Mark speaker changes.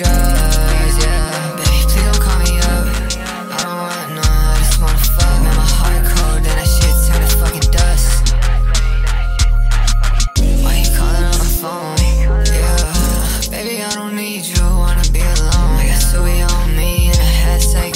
Speaker 1: drugs, yeah. Baby, please don't call me up. I don't want none, I just wanna fuck. Man, my heart cold then that shit turn to fucking dust. Why you calling on my phone, yeah. Baby, I don't need you, wanna be alone. I got Suey on me and a headset